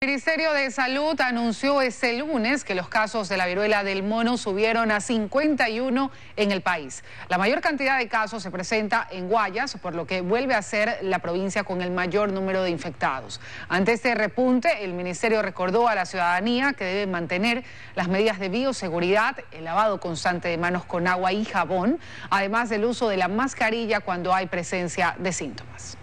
El Ministerio de Salud anunció este lunes que los casos de la viruela del mono subieron a 51 en el país. La mayor cantidad de casos se presenta en Guayas, por lo que vuelve a ser la provincia con el mayor número de infectados. Ante este repunte, el Ministerio recordó a la ciudadanía que debe mantener las medidas de bioseguridad, el lavado constante de manos con agua y jabón, además del uso de la mascarilla cuando hay presencia de síntomas.